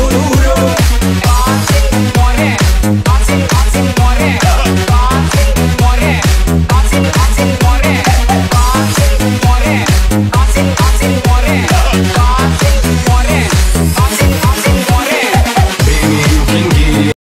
Hey!